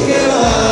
que ela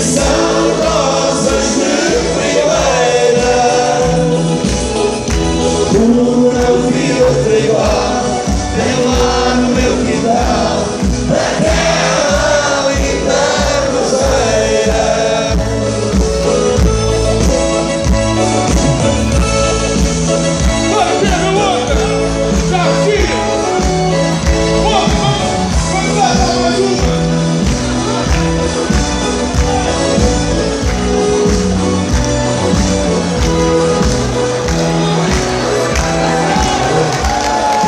sun.